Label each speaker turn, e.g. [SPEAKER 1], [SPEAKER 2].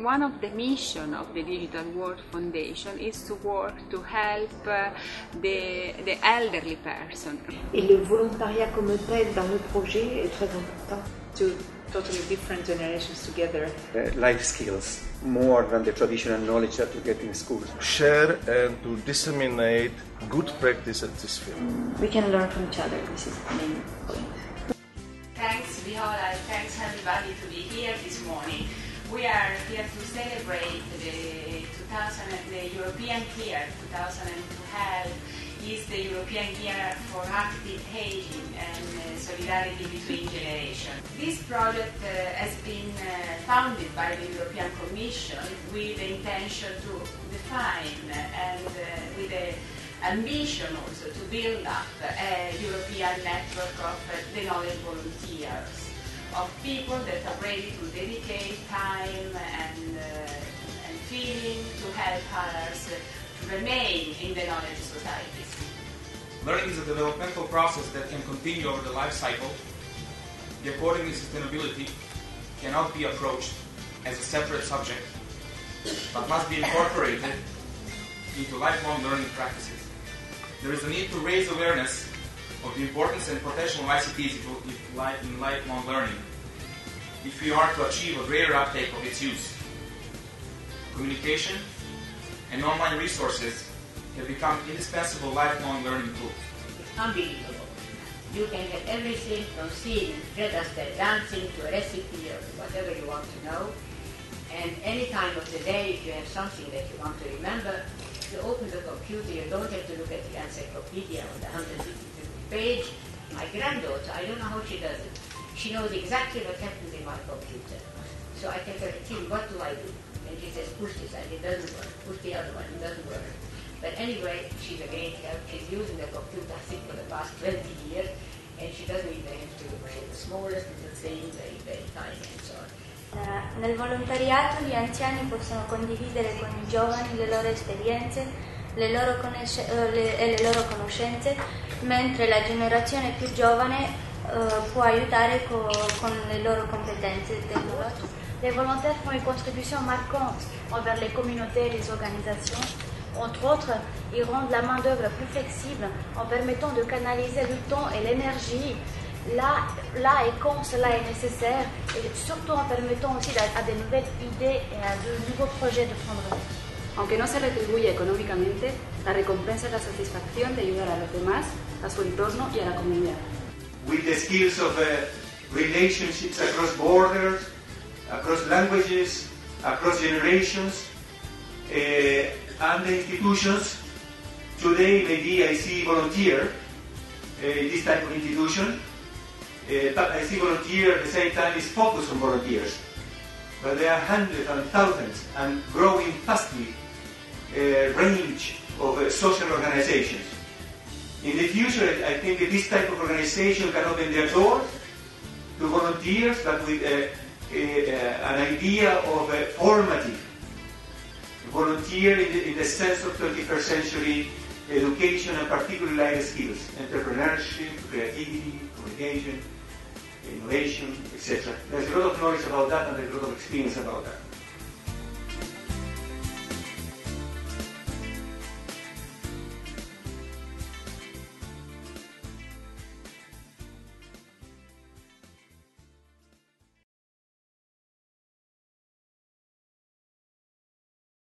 [SPEAKER 1] One of the mission of the Digital World Foundation is to work to help uh, the, the elderly person.
[SPEAKER 2] Et le volontariat comme tel dans le projet est très important.
[SPEAKER 3] To totally different generations together.
[SPEAKER 4] Uh, life skills more than the traditional knowledge that you get in schools.
[SPEAKER 5] Share and to disseminate good practice at this field.
[SPEAKER 6] We can learn from each other. This is the main point.
[SPEAKER 7] Thanks, Viola, thanks everybody to be here this morning. We are here to celebrate the 2000, the European Year 2012 is the European Year for Active Aging and uh, Solidarity Between Generations. This project uh, has been uh, founded by the European Commission with the intention to define and uh, with the ambition also to build up a European network of uh, the knowledge volunteers of people that are ready to dedicate time and, uh, and feeling to help others remain in the knowledge societies.
[SPEAKER 8] Learning is a developmental process that can continue over the life cycle. The accordingly sustainability cannot be approached as a separate subject, but must be incorporated into lifelong learning practices. There is a need to raise awareness of the importance and potential of ICTs in lifelong learning if we are to achieve a greater uptake of its use. Communication and online resources have become indispensable lifelong learning tools.
[SPEAKER 9] It's unbelievable. You can get everything from seeing Astaire dancing to a recipe or whatever you want to know. And any time of the day, if you have something that you want to remember, you open the computer, you don't have to look at the encyclopedia or the 150 page. My granddaughter, I don't know how she does it. She knows exactly what happens in my computer. So I tell her, Tim, what do I do? And she says, push this, and it doesn't work. Push the other one, it doesn't work. But anyway, she's a great help. She's using the computer, I think, for the past 20 years, and she doesn't even have to push the smallest little thing, very, very tiny, and so on.
[SPEAKER 10] Nel volontariato gli anziani possono condividere con i giovani le loro esperienze le loro conosce- le, e le loro conoscenze, la generazione più giovane può aiutare co- con le loro competenze tecnologiche.
[SPEAKER 11] Les volontaires font une contribution marquante envers les communautés et les organisations. Entre autres, ils rendent la main-d'œuvre plus flexible en permettant de canaliser le temps et l'énergie là, là et quand cela est nécessaire, et surtout en permettant aussi à, à de nouvelles idées et à de nouveaux projets de prendre.
[SPEAKER 12] Aunque no se retribuye económicamente, la recompensa es la satisfacción de ayudar a los demás, a su entorno y a la comunidad.
[SPEAKER 13] With the skills of uh, relationships across borders, across languages, across generations, uh, and the institutions, today maybe I see volunteer uh, this type of institution, uh, but I see volunteer at the same time is focused on volunteers. But there are hundreds and thousands and growing fastly uh, range of uh, social organizations. In the future, I think that this type of organization can open their doors to volunteers, but with uh, an idea of a formative volunteer in the, in the sense of 21st century education and particularly life skills, entrepreneurship, creativity, communication, innovation, etc. There's a lot of knowledge about that and there's a lot of experience about that.